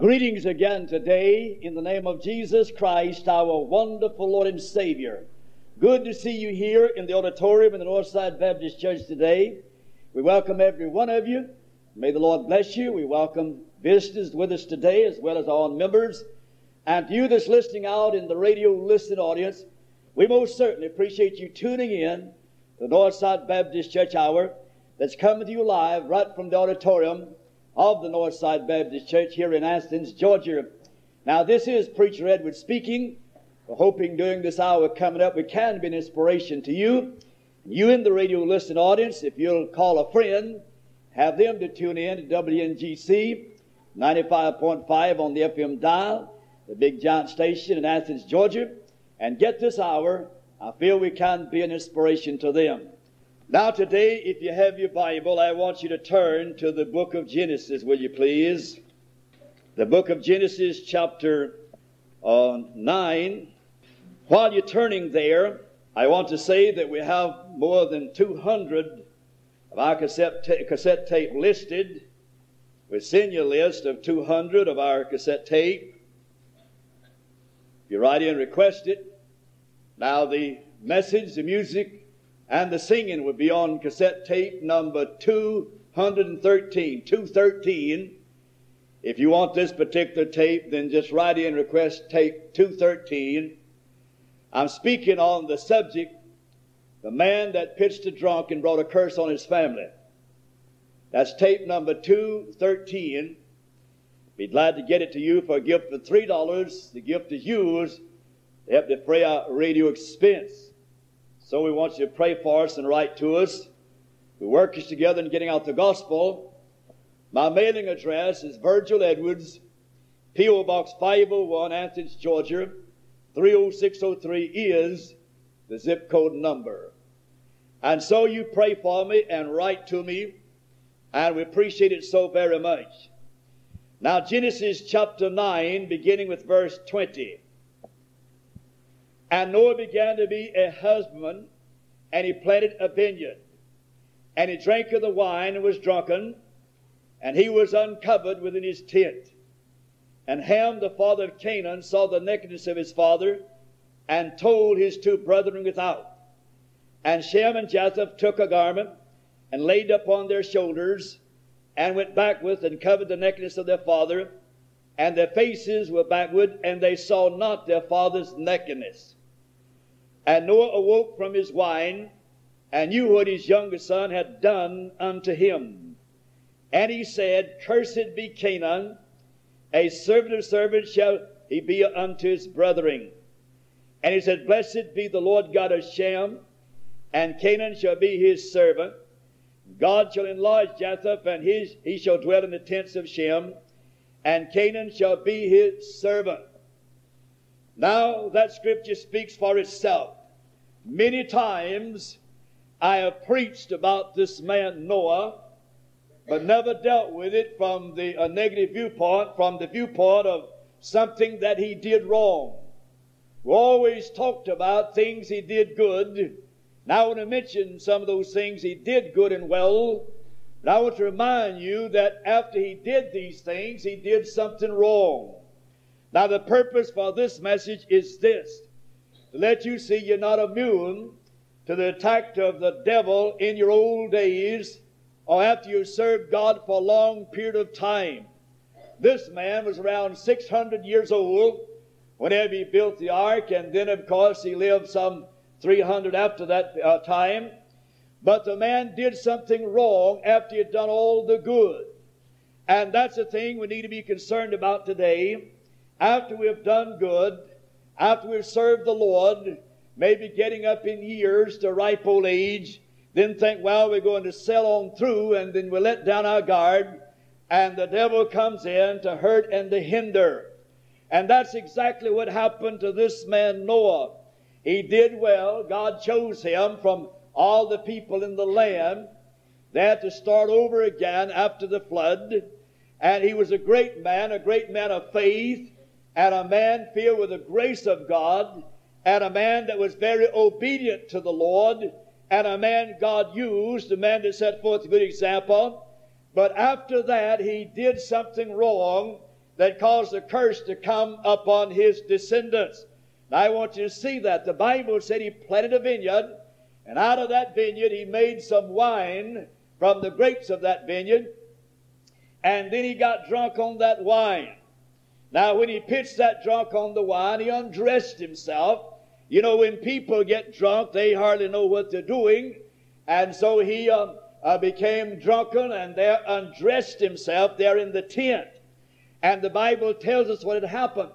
Greetings again today in the name of Jesus Christ, our wonderful Lord and Savior. Good to see you here in the auditorium in the Northside Baptist Church today. We welcome every one of you. May the Lord bless you. We welcome visitors with us today as well as our members. And to you that's listening out in the radio listening audience, we most certainly appreciate you tuning in to the Northside Baptist Church Hour that's coming to you live right from the auditorium of the Northside Baptist Church here in Athens, Georgia. Now, this is Preacher Edward speaking. We're hoping during this hour coming up we can be an inspiration to you. You in the radio listening audience, if you'll call a friend, have them to tune in to WNGC 95.5 on the FM dial, the big giant station in Athens, Georgia, and get this hour. I feel we can be an inspiration to them. Now, today, if you have your Bible, I want you to turn to the book of Genesis, will you please? The book of Genesis, chapter uh, 9. While you're turning there, I want to say that we have more than 200 of our cassette, ta- cassette tape listed. We send you a list of 200 of our cassette tape. If you write in, request it. Now, the message, the music, and the singing would be on cassette tape number 213. 213. If you want this particular tape, then just write in request tape 213. I'm speaking on the subject the man that pitched a drunk and brought a curse on his family. That's tape number 213. Be glad to get it to you for a gift of $3. The gift is yours to help defray our radio expense. So we want you to pray for us and write to us. We work us together in getting out the gospel. My mailing address is Virgil Edwards, P.O. Box 501, Athens, Georgia. 30603 is the zip code number. And so you pray for me and write to me, and we appreciate it so very much. Now, Genesis chapter 9, beginning with verse 20. And Noah began to be a husbandman, and he planted a vineyard. And he drank of the wine and was drunken, and he was uncovered within his tent. And Ham, the father of Canaan, saw the nakedness of his father, and told his two brethren without. And Shem and Japheth took a garment, and laid upon their shoulders, and went backward, and covered the nakedness of their father, and their faces were backward, and they saw not their father's nakedness. And Noah awoke from his wine, and knew what his younger son had done unto him. And he said, Cursed be Canaan, a servant of servants shall he be unto his brethren. And he said, Blessed be the Lord God of Shem, and Canaan shall be his servant. God shall enlarge Japheth, and his, he shall dwell in the tents of Shem, and Canaan shall be his servant. Now that scripture speaks for itself. Many times I have preached about this man Noah, but never dealt with it from the a negative viewpoint, from the viewpoint of something that he did wrong. We always talked about things he did good. Now I want to mention some of those things he did good and well. But I want to remind you that after he did these things, he did something wrong. Now the purpose for this message is this to let you see you're not immune to the attack of the devil in your old days or after you served God for a long period of time. This man was around 600 years old whenever he built the ark, and then, of course, he lived some 300 after that uh, time. But the man did something wrong after he had done all the good. And that's the thing we need to be concerned about today. After we have done good, after we've served the Lord, maybe getting up in years to ripe old age, then think, well, we're going to sail on through, and then we let down our guard, and the devil comes in to hurt and to hinder. And that's exactly what happened to this man Noah. He did well. God chose him from all the people in the land. They had to start over again after the flood. And he was a great man, a great man of faith, and a man filled with the grace of God, and a man that was very obedient to the Lord, and a man God used, a man that set forth a good example. But after that, he did something wrong that caused the curse to come upon his descendants. Now, I want you to see that. The Bible said he planted a vineyard, and out of that vineyard he made some wine from the grapes of that vineyard, and then he got drunk on that wine. Now, when he pitched that drunk on the wine, he undressed himself. You know, when people get drunk, they hardly know what they're doing. And so he um, uh, became drunken and there undressed himself there in the tent. And the Bible tells us what had happened.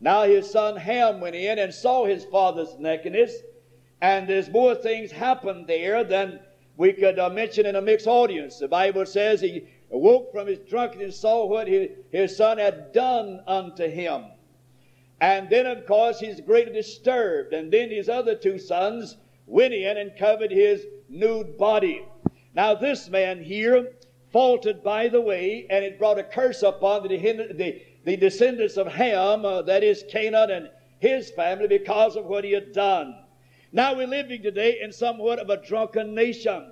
Now his son Ham went in and saw his father's nakedness. And there's more things happened there than we could uh, mention in a mixed audience. The Bible says he awoke from his drunkenness and saw what his, his son had done unto him. And then, of course, he's greatly disturbed. And then his other two sons went in and covered his nude body. Now, this man here faulted by the way, and it brought a curse upon the, the, the descendants of Ham, uh, that is Canaan and his family, because of what he had done. Now we're living today in somewhat of a drunken nation.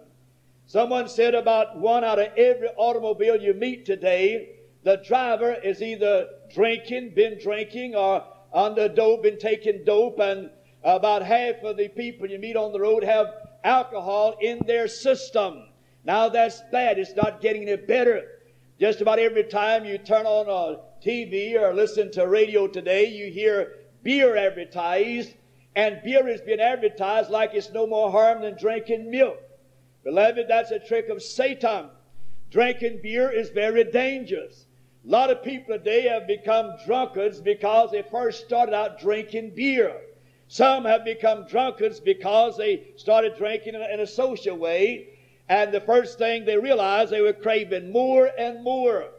Someone said about one out of every automobile you meet today, the driver is either drinking, been drinking, or under dope, been taking dope, and about half of the people you meet on the road have alcohol in their system. Now that's bad. It's not getting any better. Just about every time you turn on a TV or listen to radio today, you hear beer advertised, and beer is being advertised like it's no more harm than drinking milk. Beloved, that's a trick of Satan. Drinking beer is very dangerous. A lot of people today have become drunkards because they first started out drinking beer. Some have become drunkards because they started drinking in a, in a social way, and the first thing they realized they were craving more and more.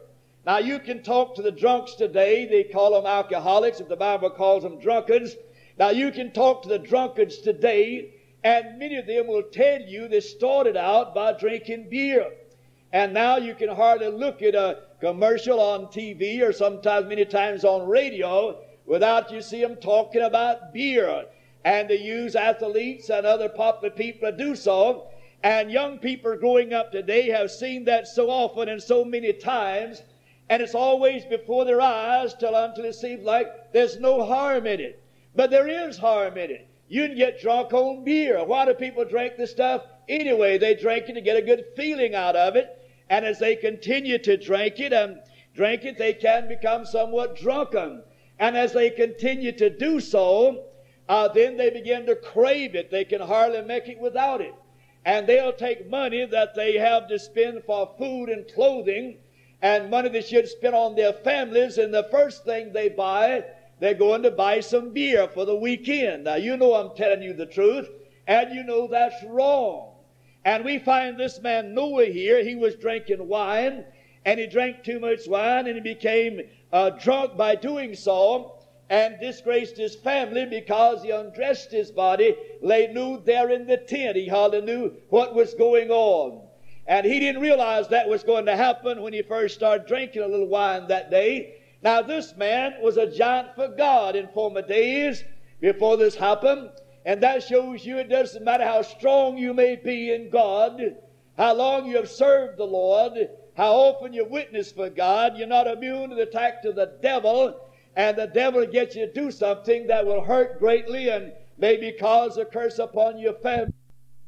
Now you can talk to the drunks today. They call them alcoholics, if the Bible calls them drunkards. Now you can talk to the drunkards today, and many of them will tell you they started out by drinking beer. And now you can hardly look at a commercial on TV or sometimes many times on radio without you see them talking about beer. And they use athletes and other popular people to do so. And young people growing up today have seen that so often and so many times and it's always before their eyes till until it seems like there's no harm in it. But there is harm in it. You can get drunk on beer. Why do people drink this stuff? Anyway, they drink it to get a good feeling out of it. And as they continue to drink it and drink it, they can become somewhat drunken. And as they continue to do so, uh, then they begin to crave it. They can hardly make it without it. And they'll take money that they have to spend for food and clothing and money they should spend on their families, and the first thing they buy, they're going to buy some beer for the weekend. Now, you know I'm telling you the truth, and you know that's wrong. And we find this man Noah here, he was drinking wine, and he drank too much wine, and he became uh, drunk by doing so, and disgraced his family because he undressed his body, lay nude there in the tent. He hardly knew what was going on. And he didn't realize that was going to happen when he first started drinking a little wine that day. Now, this man was a giant for God in former days before this happened. And that shows you it doesn't matter how strong you may be in God, how long you have served the Lord, how often you witness for God, you're not immune to the attack of the devil. And the devil gets you to do something that will hurt greatly and maybe cause a curse upon your family.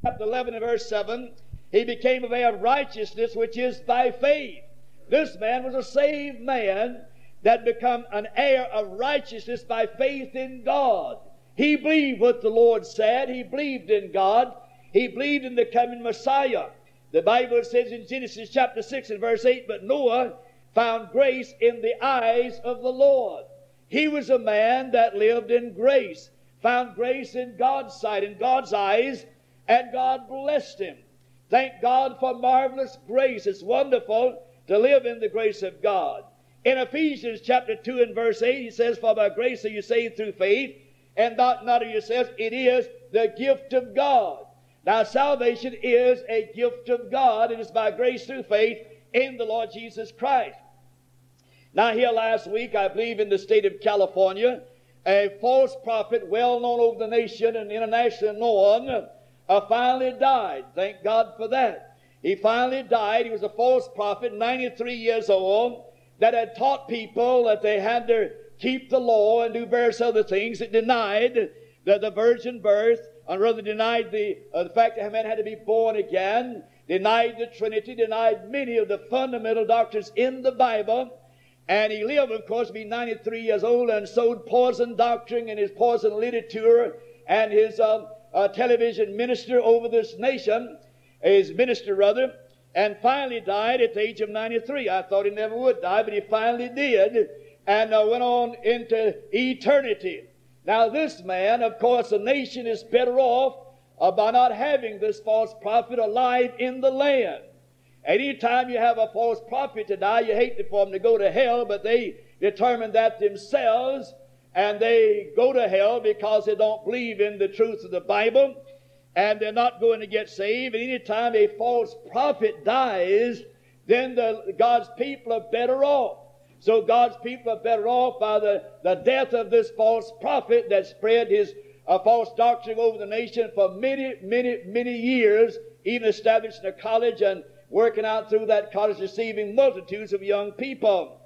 Chapter 11 and verse 7 he became a man of righteousness, which is by faith. This man was a saved man that become an heir of righteousness by faith in God. He believed what the Lord said. He believed in God. He believed in the coming Messiah. The Bible says in Genesis chapter 6 and verse 8, But Noah found grace in the eyes of the Lord. He was a man that lived in grace, found grace in God's sight, in God's eyes, and God blessed him. Thank God for marvelous grace. It's wonderful to live in the grace of God. In Ephesians chapter 2 and verse 8, he says, For by grace are you saved through faith, and not, not of yourselves. It is the gift of God. Now, salvation is a gift of God. It is by grace through faith in the Lord Jesus Christ. Now, here last week, I believe in the state of California, a false prophet, well known over the nation and internationally known, uh, finally died. Thank God for that. He finally died. He was a false prophet, 93 years old. That had taught people that they had to keep the law and do various other things that denied the, the virgin birth, or rather denied the, uh, the fact that a man had to be born again, denied the Trinity, denied many of the fundamental doctrines in the Bible. And he lived, of course, to be 93 years old and sowed poison doctrine and his poison literature and his um, uh, television minister over this nation, his minister rather, and finally died at the age of 93. I thought he never would die, but he finally did and uh, went on into eternity. Now, this man, of course, the nation is better off uh, by not having this false prophet alive in the land. Anytime you have a false prophet to die, you hate for them to go to hell, but they determine that themselves, and they go to hell because they don't believe in the truth of the Bible, and they're not going to get saved. And anytime a false prophet dies, then the, God's people are better off. So God's people are better off by the, the death of this false prophet that spread his uh, false doctrine over the nation for many, many, many years, even establishing a college and working out through that college, receiving multitudes of young people.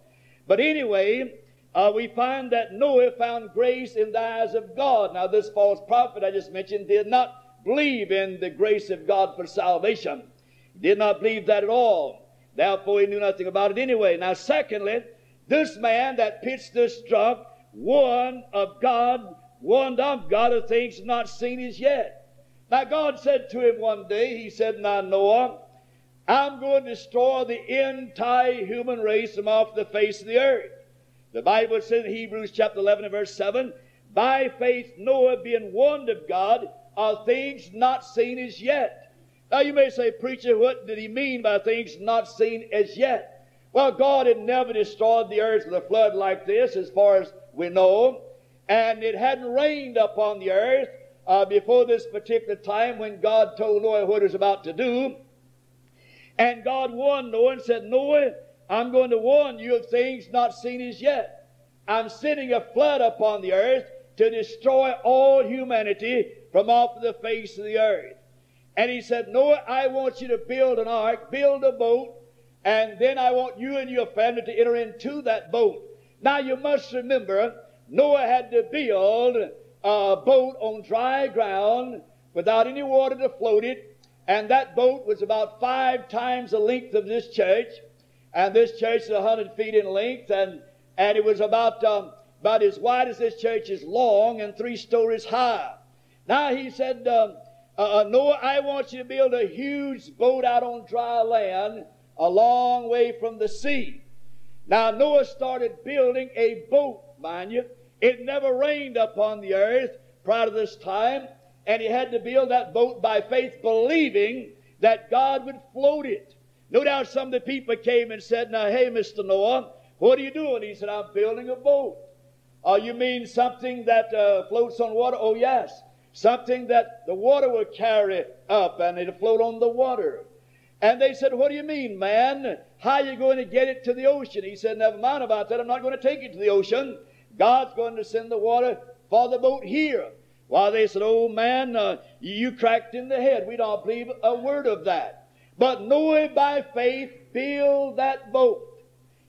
But anyway, uh, we find that Noah found grace in the eyes of God. Now, this false prophet I just mentioned did not believe in the grace of God for salvation. He did not believe that at all. Therefore, he knew nothing about it anyway. Now, secondly, this man that pitched this drunk, one of God, warned of God of things not seen as yet. Now, God said to him one day, He said, Now, Noah, I'm going to destroy the entire human race from off the face of the earth. The Bible says in Hebrews chapter 11 and verse 7, by faith Noah being warned of God of things not seen as yet. Now you may say, preacher, what did he mean by things not seen as yet? Well, God had never destroyed the earth with a flood like this, as far as we know, and it hadn't rained upon the earth uh, before this particular time when God told Noah what he was about to do. And God warned Noah and said, Noah, I'm going to warn you of things not seen as yet. I'm sending a flood upon the earth to destroy all humanity from off the face of the earth. And he said, Noah, I want you to build an ark, build a boat, and then I want you and your family to enter into that boat. Now you must remember, Noah had to build a boat on dry ground without any water to float it and that boat was about five times the length of this church. And this church is 100 feet in length. And, and it was about, um, about as wide as this church is long and three stories high. Now he said, um, uh, uh, Noah, I want you to build a huge boat out on dry land a long way from the sea. Now Noah started building a boat, mind you. It never rained upon the earth prior to this time and he had to build that boat by faith, believing that God would float it. No doubt some of the people came and said, Now, hey, Mr. Noah, what are you doing? He said, I'm building a boat. Oh, you mean something that uh, floats on water? Oh, yes. Something that the water will carry up and it'll float on the water. And they said, What do you mean, man? How are you going to get it to the ocean? He said, Never mind about that. I'm not going to take it to the ocean. God's going to send the water for the boat here. Why, they said, Oh man, uh, you cracked in the head. We don't believe a word of that. But Noah, by faith, built that boat.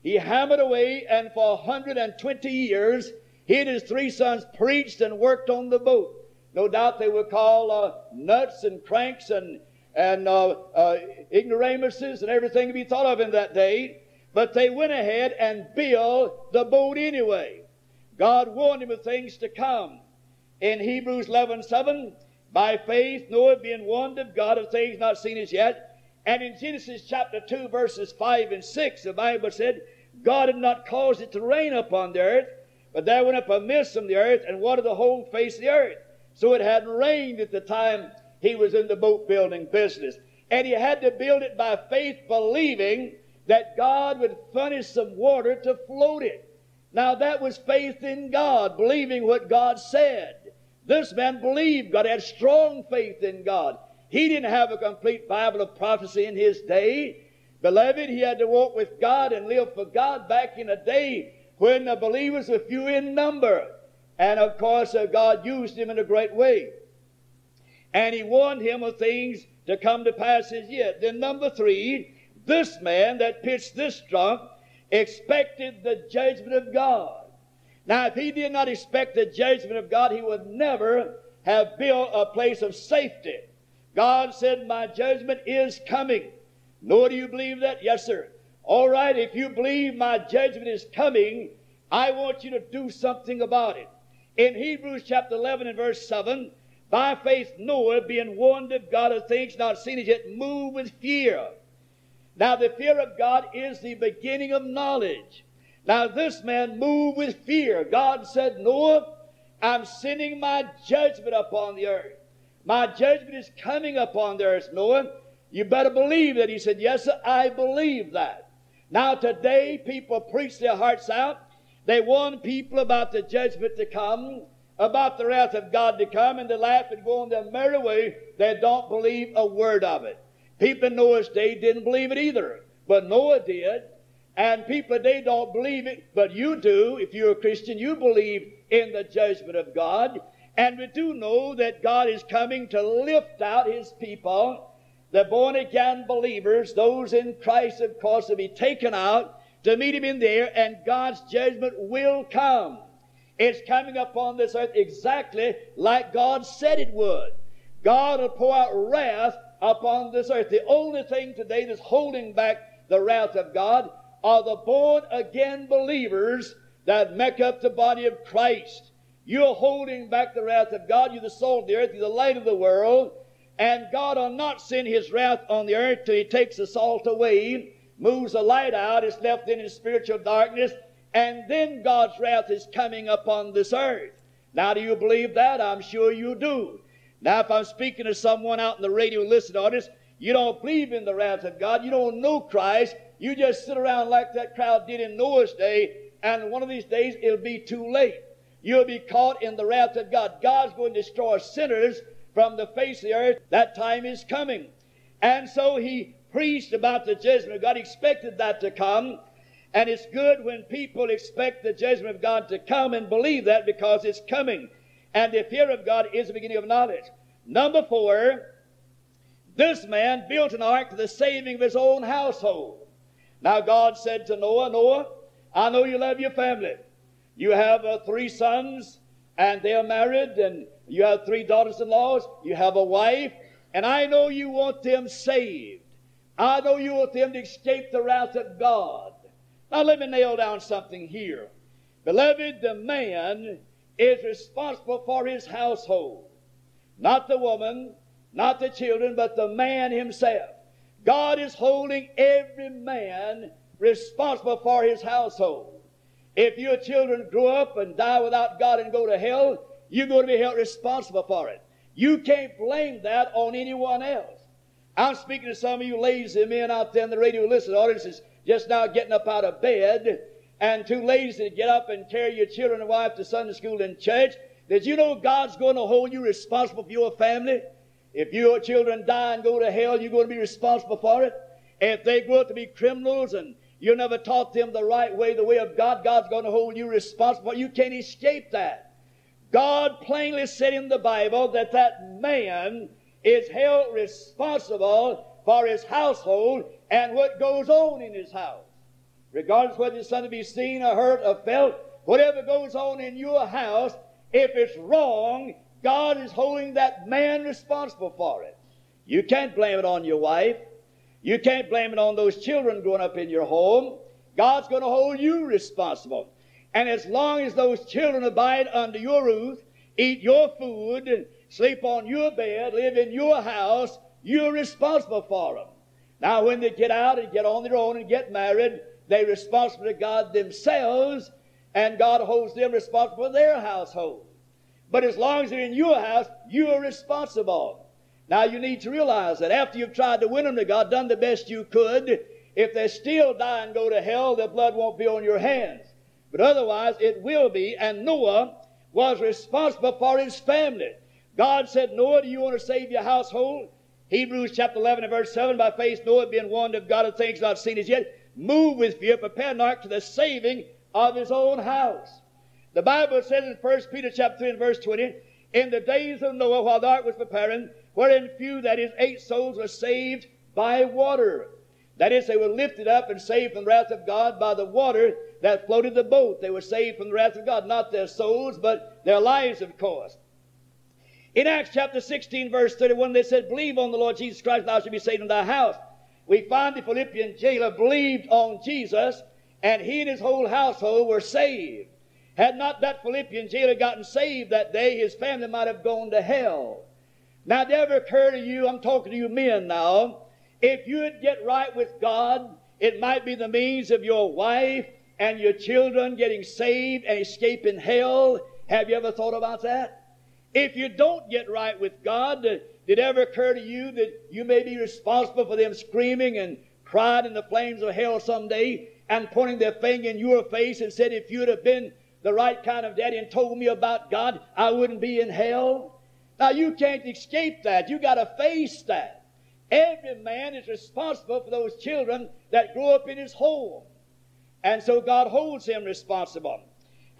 He hammered away, and for 120 years, he and his three sons preached and worked on the boat. No doubt they were called uh, nuts and cranks and, and uh, uh, ignoramuses and everything to be thought of in that day. But they went ahead and built the boat anyway. God warned him of things to come in Hebrews 11 7, by faith Noah being warned of God of things not seen as yet. And in Genesis chapter 2, verses 5 and 6, the Bible said, God had not caused it to rain upon the earth, but there went up a mist from the earth and watered the whole face of the earth. So it hadn't rained at the time he was in the boat building business. And he had to build it by faith, believing that God would furnish some water to float it. Now that was faith in God, believing what God said. This man believed God, had strong faith in God. He didn't have a complete Bible of prophecy in his day. Beloved, he had to walk with God and live for God back in a day when the believers were few in number. And of course, uh, God used him in a great way. And he warned him of things to come to pass as yet. Then, number three, this man that pitched this drunk, expected the judgment of God. Now, if he did not expect the judgment of God, he would never have built a place of safety. God said, My judgment is coming. Noah do you believe that? Yes, sir. All right, if you believe my judgment is coming, I want you to do something about it. In Hebrews chapter 11 and verse 7, by faith Noah, being warned of God of things not seen as yet, moved with fear. Now, the fear of God is the beginning of knowledge. Now, this man moved with fear. God said, Noah, I'm sending my judgment upon the earth. My judgment is coming upon the earth, Noah. You better believe that. He said, Yes, sir, I believe that. Now, today, people preach their hearts out. They warn people about the judgment to come, about the wrath of God to come, and they laugh and go on their merry way. They don't believe a word of it. People in Noah's day didn't believe it either, but Noah did. And people today don't believe it, but you do. If you're a Christian, you believe in the judgment of God. And we do know that God is coming to lift out His people, the born again believers, those in Christ, of course, to be taken out to meet Him in there, and God's judgment will come. It's coming upon this earth exactly like God said it would. God will pour out wrath upon this earth. The only thing today that's holding back the wrath of God are the born again believers that make up the body of Christ. You're holding back the wrath of God. You're the salt of the earth. You're the light of the world. And God will not send his wrath on the earth till he takes the salt away, moves the light out, it's left in spiritual darkness, and then God's wrath is coming upon this earth. Now, do you believe that? I'm sure you do. Now, if I'm speaking to someone out in the radio listening audience, you don't believe in the wrath of God, you don't know Christ, you just sit around like that crowd did in Noah's day, and one of these days it'll be too late. You'll be caught in the wrath of God. God's going to destroy sinners from the face of the earth. That time is coming. And so he preached about the judgment of God, expected that to come. And it's good when people expect the judgment of God to come and believe that because it's coming. And the fear of God is the beginning of knowledge. Number four, this man built an ark to the saving of his own household. Now God said to Noah, Noah, I know you love your family. You have uh, three sons, and they're married, and you have three daughters-in-laws. You have a wife, and I know you want them saved. I know you want them to escape the wrath of God. Now let me nail down something here. Beloved, the man is responsible for his household. Not the woman, not the children, but the man himself. God is holding every man responsible for his household. If your children grow up and die without God and go to hell, you're going to be held responsible for it. You can't blame that on anyone else. I'm speaking to some of you lazy men out there in the radio listening audience is just now getting up out of bed and too lazy to get up and carry your children and wife to Sunday school and church. Did you know God's going to hold you responsible for your family? If your children die and go to hell, you're going to be responsible for it. If they grow up to be criminals and you never taught them the right way, the way of God, God's going to hold you responsible. You can't escape that. God plainly said in the Bible that that man is held responsible for his household and what goes on in his house. Regardless whether something to be seen or heard or felt, whatever goes on in your house, if it's wrong, God is holding that man responsible for it. You can't blame it on your wife. You can't blame it on those children growing up in your home. God's going to hold you responsible. And as long as those children abide under your roof, eat your food, sleep on your bed, live in your house, you're responsible for them. Now, when they get out and get on their own and get married, they're responsible to God themselves, and God holds them responsible for their household. But as long as they're in your house, you're responsible. Now you need to realize that after you've tried to win them to God, done the best you could, if they still die and go to hell, their blood won't be on your hands. But otherwise, it will be. And Noah was responsible for his family. God said, Noah, do you want to save your household? Hebrews chapter 11 and verse 7, by faith Noah being warned of God of things not seen as yet, moved with fear, prepared an to the saving of his own house. The Bible says in 1 Peter chapter 3 and verse 20, in the days of Noah, while the ark was preparing, wherein few, that is, eight souls, were saved by water. That is, they were lifted up and saved from the wrath of God by the water that floated the boat. They were saved from the wrath of God, not their souls, but their lives, of course. In Acts chapter 16, verse 31, they said, Believe on the Lord Jesus Christ, thou shalt be saved in thy house. We find the Philippian jailer believed on Jesus, and he and his whole household were saved. Had not that Philippian jailer gotten saved that day, his family might have gone to hell. Now, did it ever occur to you, I'm talking to you men now, if you'd get right with God, it might be the means of your wife and your children getting saved and escaping hell. Have you ever thought about that? If you don't get right with God, did it ever occur to you that you may be responsible for them screaming and crying in the flames of hell someday and pointing their finger in your face and said, if you'd have been the right kind of daddy and told me about God, I wouldn't be in hell? Now you can't escape that. You got to face that. Every man is responsible for those children that grow up in his home. And so God holds him responsible.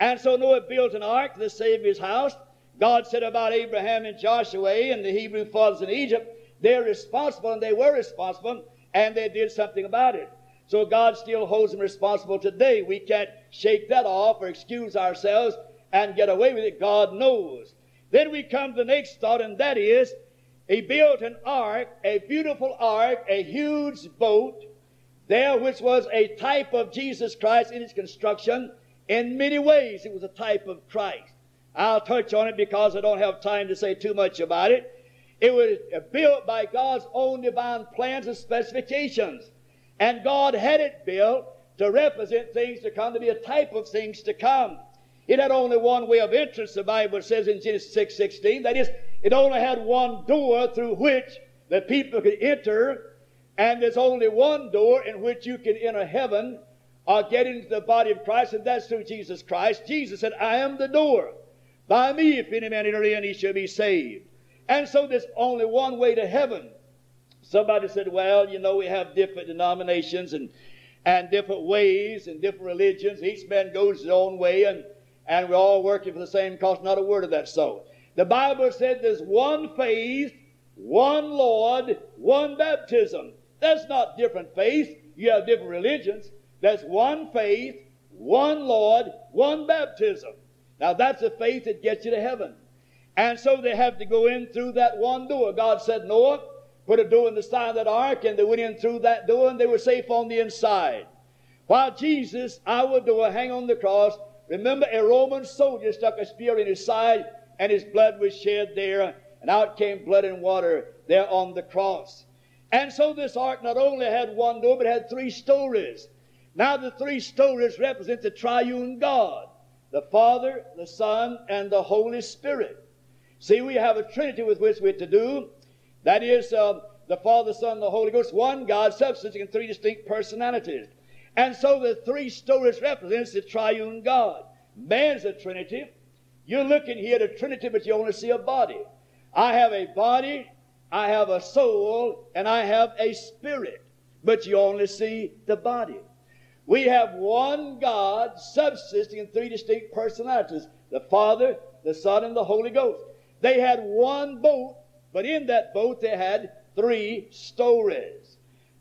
And so Noah built an ark to save his house. God said about Abraham and Joshua and the Hebrew fathers in Egypt, they're responsible and they were responsible and they did something about it. So God still holds them responsible today. We can't shake that off or excuse ourselves and get away with it. God knows. Then we come to the next thought, and that is he built an ark, a beautiful ark, a huge boat, there which was a type of Jesus Christ in its construction. In many ways, it was a type of Christ. I'll touch on it because I don't have time to say too much about it. It was built by God's own divine plans and specifications. And God had it built to represent things to come, to be a type of things to come. It had only one way of entrance, the Bible says in Genesis 6 16. That is, it only had one door through which the people could enter, and there's only one door in which you can enter heaven or get into the body of Christ, and that's through Jesus Christ. Jesus said, I am the door. By me, if any man enter in, he shall be saved. And so there's only one way to heaven. Somebody said, well, you know, we have different denominations and, and different ways and different religions. Each man goes his own way, and, and we're all working for the same cause. Not a word of that so. The Bible said there's one faith, one Lord, one baptism. That's not different faith. You have different religions. There's one faith, one Lord, one baptism. Now that's the faith that gets you to heaven. And so they have to go in through that one door. God said, Noah, put a door in the side of that ark, and they went in through that door, and they were safe on the inside. While Jesus, our door, hang on the cross, remember a Roman soldier stuck a spear in his side and his blood was shed there, and out came blood and water there on the cross. And so this ark not only had one door, but had three stories. Now the three stories represent the triune God the Father, the Son, and the Holy Spirit. See, we have a trinity with which we're to do. That is, uh, the Father, the Son, and the Holy Ghost, one God, substance, and three distinct personalities. And so the three stories represents the triune God. Man's a trinity, you're looking here at a Trinity, but you only see a body. I have a body, I have a soul, and I have a spirit, but you only see the body. We have one God subsisting in three distinct personalities the Father, the Son, and the Holy Ghost. They had one boat, but in that boat they had three stories.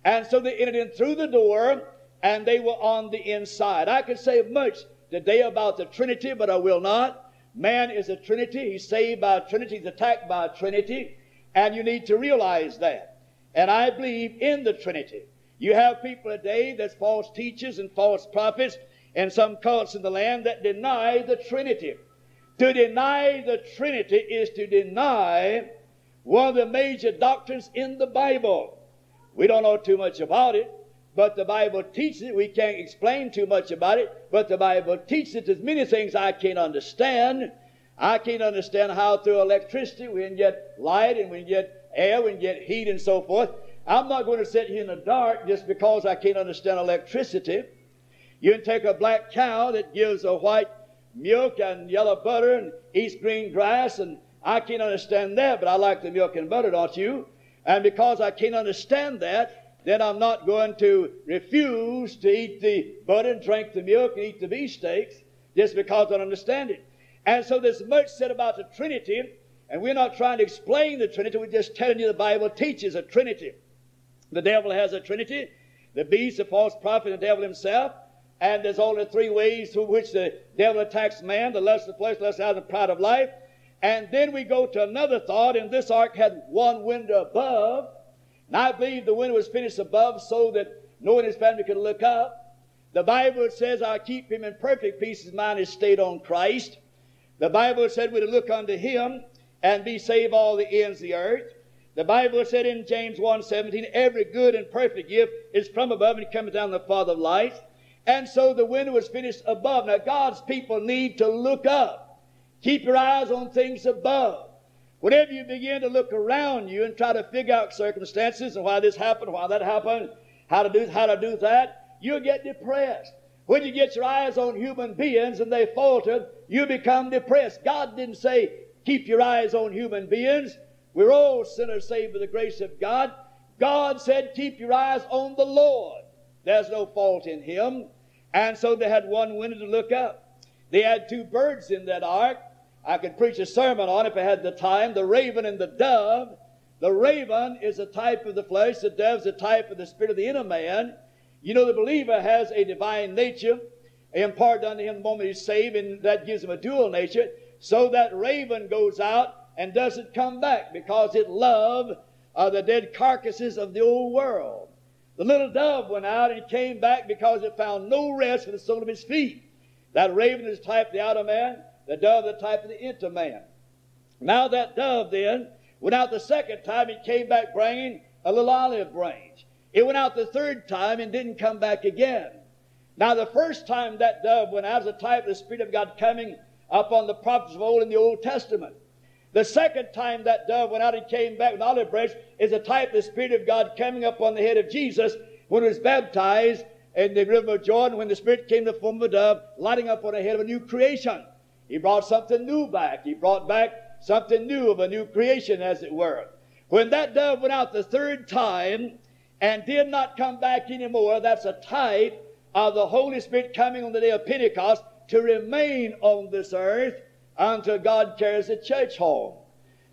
And so they entered in through the door, and they were on the inside. I could say much today about the Trinity, but I will not. Man is a Trinity. He's saved by a Trinity. He's attacked by a Trinity. And you need to realize that. And I believe in the Trinity. You have people today that's false teachers and false prophets and some cults in the land that deny the Trinity. To deny the Trinity is to deny one of the major doctrines in the Bible. We don't know too much about it, but the Bible teaches it. We can't explain too much about it, but the Bible teaches it. There's many things I can't understand. I can't understand how through electricity we can get light and we can get air, we can get heat and so forth. I'm not going to sit here in the dark just because I can't understand electricity. You can take a black cow that gives a white milk and yellow butter and eats green grass, and I can't understand that, but I like the milk and butter, don't you? And because I can't understand that, then I'm not going to refuse to eat the butter and drink the milk and eat the beefsteaks just because I don't understand it. And so there's much said about the Trinity, and we're not trying to explain the Trinity, we're just telling you the Bible teaches a Trinity. The devil has a Trinity, the beast, the false prophet, and the devil himself. And there's only three ways through which the devil attacks man the lust of the flesh, lust of the pride of life. And then we go to another thought, and this ark had one window above. And I believe the window was finished above so that no one in his family could look up. The Bible says, I keep him in perfect peace, his mind is stayed on Christ. The Bible said we're to look unto him and be saved all the ends of the earth. The Bible said in James 1.17, every good and perfect gift is from above and cometh down the Father of lights. And so the window was finished above. Now God's people need to look up. Keep your eyes on things above. Whenever you begin to look around you and try to figure out circumstances and why this happened, why that happened, how to do how to do that, you'll get depressed. When you get your eyes on human beings and they falter, you become depressed. God didn't say, keep your eyes on human beings. We're all sinners saved by the grace of God. God said, keep your eyes on the Lord. There's no fault in him. And so they had one window to look up. They had two birds in that ark. I could preach a sermon on it if I had the time. The raven and the dove. The raven is a type of the flesh. The dove is a type of the spirit of the inner man. You know, the believer has a divine nature imparted unto him the moment he's saved, and that gives him a dual nature. So that raven goes out and doesn't come back because it loved uh, the dead carcasses of the old world. The little dove went out and came back because it found no rest for the sole of his feet. That raven is type of the outer man, the dove the type of the inner man. Now that dove then went out the second time and came back bringing a little olive branch. It went out the third time and didn't come back again. Now, the first time that dove went out was a type of the Spirit of God coming upon the prophets of old in the Old Testament. The second time that dove went out and came back with olive branch is a type of the Spirit of God coming up on the head of Jesus when he was baptized in the river of Jordan when the Spirit came the form of a dove, lighting up on the head of a new creation. He brought something new back. He brought back something new of a new creation, as it were. When that dove went out the third time, and did not come back anymore. That's a type of the Holy Spirit coming on the day of Pentecost to remain on this earth until God carries the church home.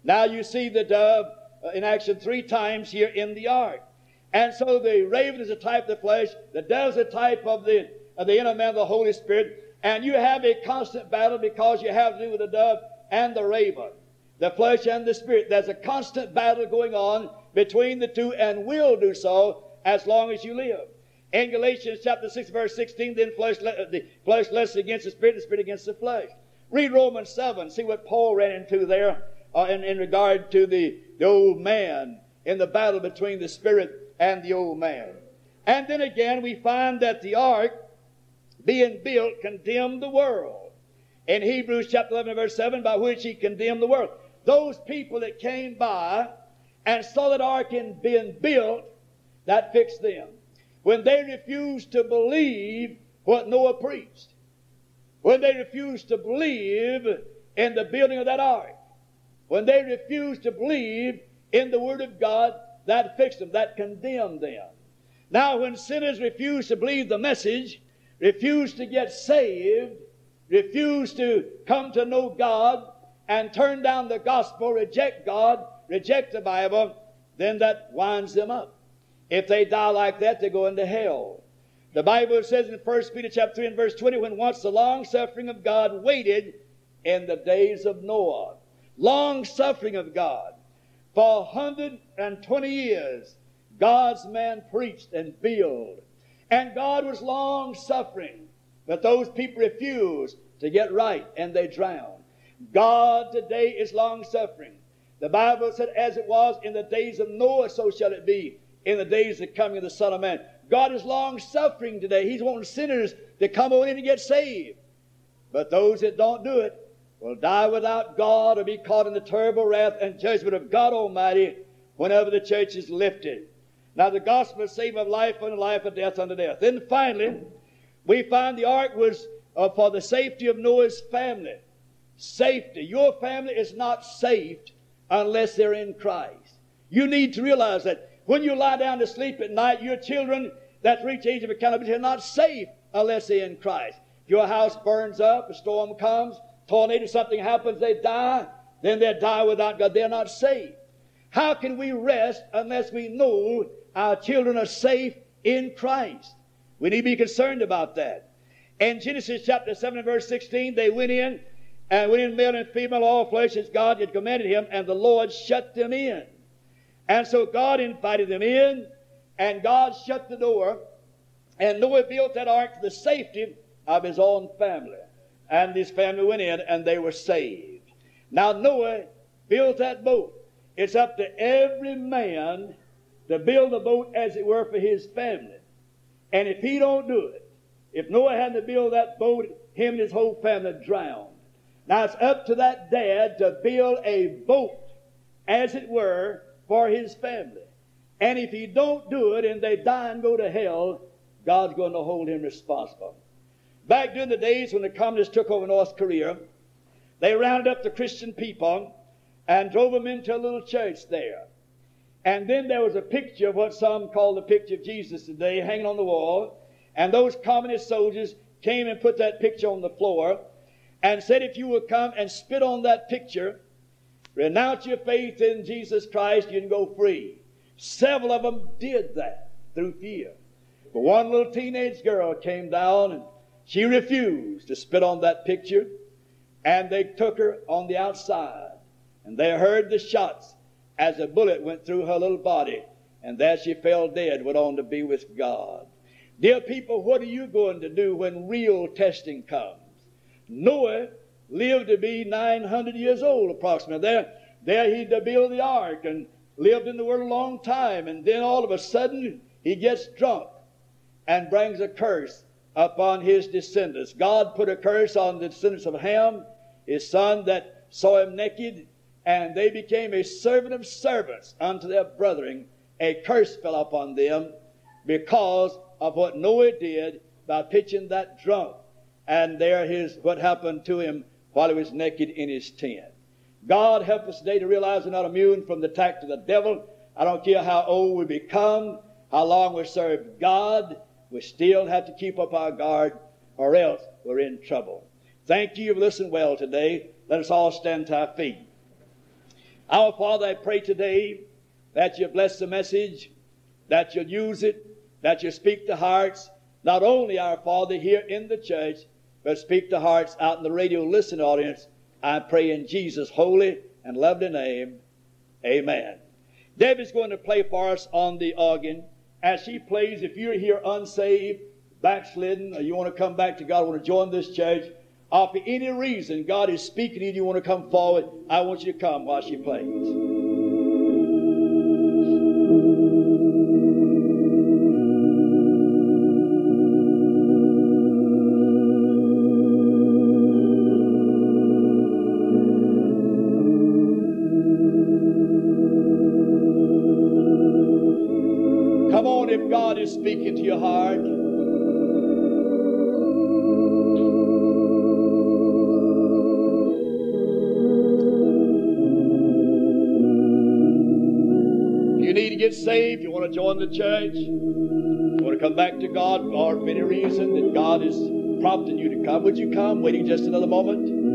Now you see the dove uh, in action three times here in the ark. And so the raven is a type of the flesh, the dove is a type of the, of the inner man the Holy Spirit, and you have a constant battle because you have to do with the dove and the raven, the flesh and the spirit. There's a constant battle going on between the two and will do so as long as you live. In Galatians chapter 6, verse 16, then flesh, the flesh lusts against the spirit, the spirit against the flesh. Read Romans 7, see what Paul ran into there uh, in, in regard to the, the old man in the battle between the spirit and the old man. And then again, we find that the ark being built condemned the world. In Hebrews chapter 11, verse 7, by which he condemned the world. Those people that came by and saw that ark in being built, that fixed them. When they refused to believe what Noah preached, when they refused to believe in the building of that ark, when they refused to believe in the Word of God, that fixed them, that condemned them. Now, when sinners refuse to believe the message, refuse to get saved, refuse to come to know God, and turn down the gospel, reject God, reject the Bible, then that winds them up. If they die like that, they go into hell. The Bible says in 1 Peter chapter 3 and verse 20, when once the long suffering of God waited in the days of Noah. Long suffering of God. For 120 years, God's man preached and built. And God was long suffering. But those people refused to get right and they drowned. God today is long suffering. The Bible said, as it was in the days of Noah, so shall it be in the days of the coming of the Son of Man. God is long suffering today. He's wanting sinners to come on in and get saved. But those that don't do it will die without God or be caught in the terrible wrath and judgment of God Almighty whenever the church is lifted. Now, the gospel is saving of life unto life, of death unto death. Then finally, we find the ark was uh, for the safety of Noah's family. Safety. Your family is not saved unless they're in Christ. You need to realize that when you lie down to sleep at night, your children that reach age of accountability are not safe unless they're in Christ. If your house burns up, a storm comes, tornado, something happens, they die, then they die without God. They're not safe. How can we rest unless we know our children are safe in Christ. We need to be concerned about that. In Genesis chapter 7 and verse 16, they went in and went in male and female, all flesh as God had commanded him, and the Lord shut them in. And so God invited them in, and God shut the door, and Noah built that ark for the safety of his own family. And his family went in, and they were saved. Now Noah built that boat. It's up to every man to build a boat, as it were, for his family. And if he don't do it, if Noah had to build that boat, him and his whole family drowned. Now it's up to that dad to build a boat, as it were, for his family. And if he don't do it and they die and go to hell, God's going to hold him responsible. Back during the days when the communists took over North Korea, they rounded up the Christian people and drove them into a little church there. And then there was a picture of what some call the picture of Jesus today hanging on the wall. And those communist soldiers came and put that picture on the floor and said, if you will come and spit on that picture, renounce your faith in Jesus Christ, you can go free. Several of them did that through fear. But one little teenage girl came down and she refused to spit on that picture. And they took her on the outside. And they heard the shots as a bullet went through her little body. And there she fell dead, went on to be with God. Dear people, what are you going to do when real testing comes? Noah lived to be 900 years old approximately. There, there he built the ark and lived in the world a long time. And then all of a sudden he gets drunk and brings a curse upon his descendants. God put a curse on the descendants of Ham, his son that saw him naked, and they became a servant of servants unto their brethren. A curse fell upon them because of what Noah did by pitching that drunk. And there his what happened to him while he was naked in his tent. God help us today to realize we're not immune from the attack of the devil. I don't care how old we become, how long we serve God, we still have to keep up our guard or else we're in trouble. Thank you. You've listened well today. Let us all stand to our feet. Our Father, I pray today that you bless the message, that you'll use it, that you speak to hearts, not only our Father here in the church, but speak to hearts out in the radio listening audience. I pray in Jesus' holy and lovely name. Amen. Debbie's going to play for us on the organ. As she plays, if you're here unsaved, backslidden, or you want to come back to God, want to join this church, or for any reason God is speaking to you, you want to come forward, I want you to come while she plays. Want to join the church, you want to come back to God, or for any reason that God is prompting you to come, would you come? Waiting just another moment.